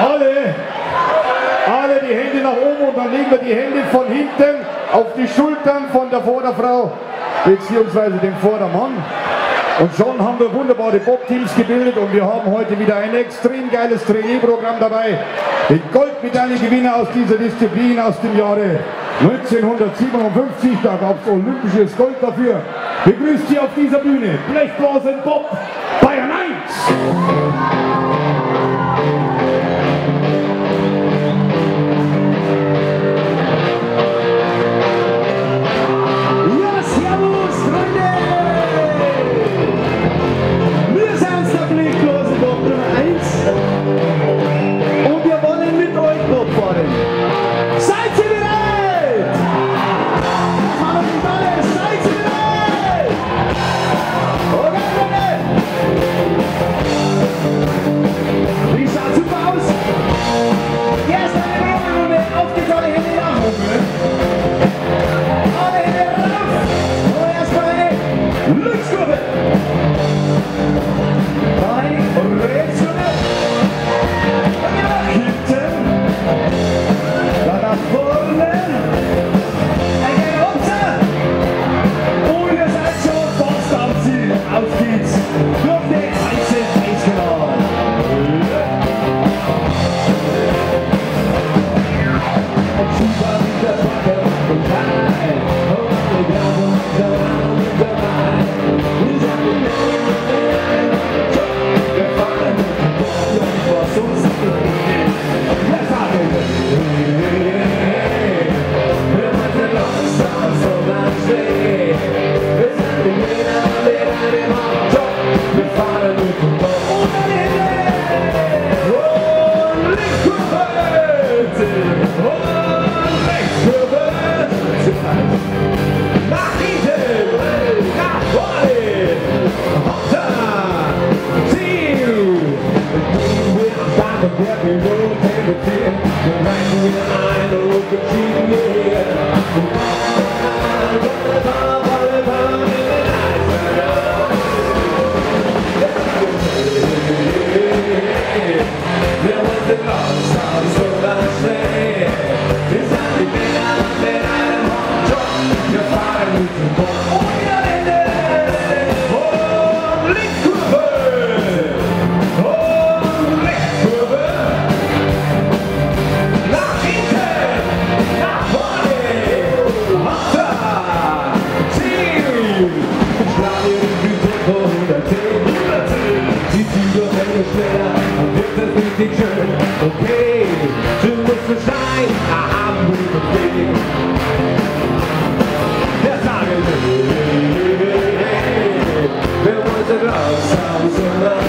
Alle, alle die Hände nach oben und dann legen wir die Hände von hinten auf die Schultern von der Vorderfrau bzw. dem Vordermann. Und schon haben wir wunderbare Bob-Teams gebildet und wir haben heute wieder ein extrem geiles Trainee-Programm dabei. Den Goldmedaillengewinner aus dieser Disziplin aus dem Jahre 1957, da gab es olympisches Gold dafür. Begrüßt Sie auf dieser Bühne Blechblasen Bob the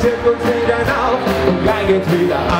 Tipp uns wieder auf und gleich geht's wieder ab.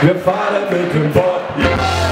Wir fahren mit dem Bob.